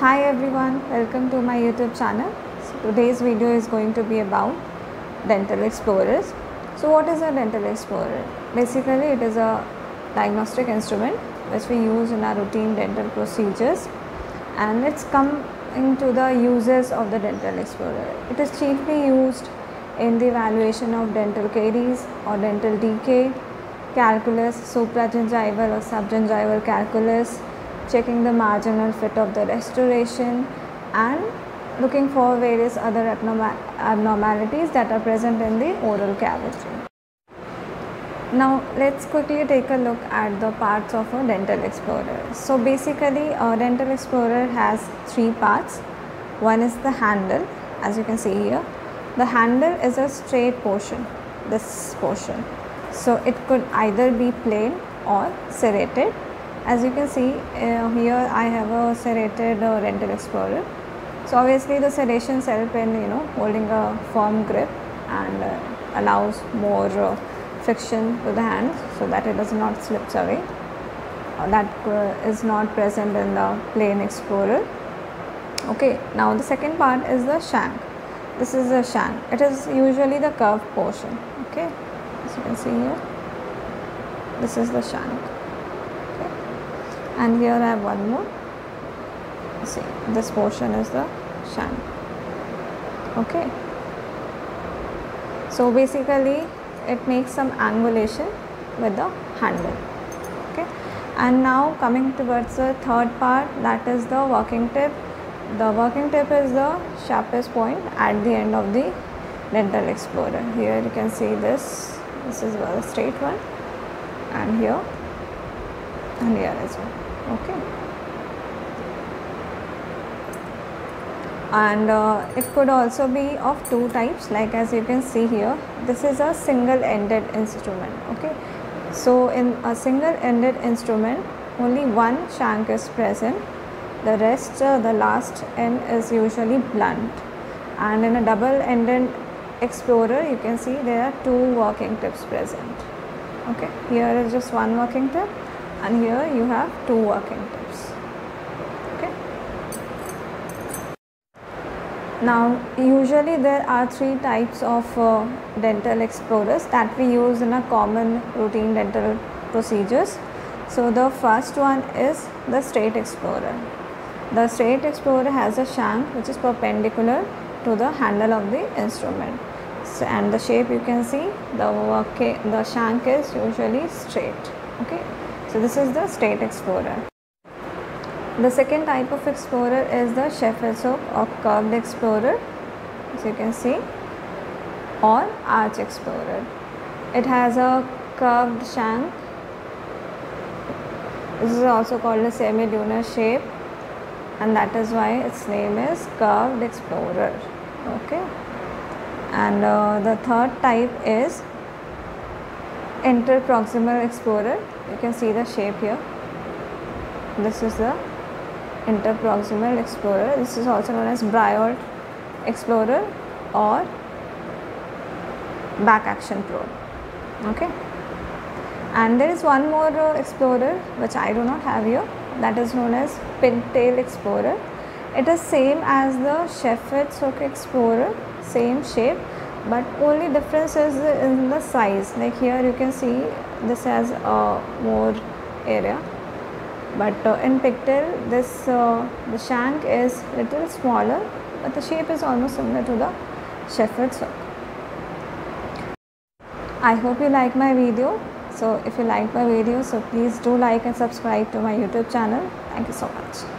Hi everyone, welcome to my YouTube channel. So today's video is going to be about dental explorers. So what is a dental explorer? Basically it is a diagnostic instrument which we use in our routine dental procedures and it's coming to the uses of the dental explorer. It is chiefly used in the evaluation of dental caries or dental decay, calculus, supragingival or subgingival calculus, checking the marginal fit of the restoration and looking for various other abnormalities that are present in the oral cavity. Now let's quickly take a look at the parts of a dental explorer. So basically a dental explorer has three parts. One is the handle as you can see here. The handle is a straight portion, this portion. So it could either be plain or serrated. As you can see uh, here I have a serrated uh, dental explorer. So obviously the serrations help in you know holding a firm grip and uh, allows more uh, friction to the hand so that it does not slips away. Uh, that uh, is not present in the plain explorer. Okay, now the second part is the shank this is the shank it is usually the curved portion okay as you can see here this is the shank okay and here I have one more. See this portion is the shank okay. So basically it makes some angulation with the handle. Okay. And now coming towards the third part that is the working tip. The working tip is the sharpest point at the end of the dental explorer. Here you can see this, this is a straight one. And here and here as well. Okay. And uh, it could also be of two types. Like as you can see here this is a single ended instrument okay? So in a single ended instrument only one shank is present. The rest uh, the last end is usually blunt. And in a double ended explorer you can see there are two working tips present okay? Here is just one working tip and here you have two working tips. Okay? Now usually there are three types of uh, dental explorers that we use in a common routine dental procedures. So the first one is the straight explorer. The straight explorer has a shank which is perpendicular to the handle of the instrument. So, and the shape you can see the okay, the shank is usually straight okay? So this is the straight explorer. The second type of explorer is the hook or curved explorer as you can see or arch explorer. It has a curved shank. This is also called a semi-lunar shape and that is why its name is curved explorer. Okay? And uh, the third type is interproximal explorer. You can see the shape here. This is the interproximal explorer. This is also known as Briault explorer or back action probe. Okay. And there is one more uh, explorer which I do not have here. That is known as pigtail explorer. It is same as the Shepherd's hook explorer same shape but only difference is in the size. Like here you can see this has a more area. But uh, in pigtail this uh, the shank is little smaller but the shape is almost similar to the Shepherd's hook. I hope you like my video. So if you like my video so please do like and subscribe to my youtube channel. Thank you so much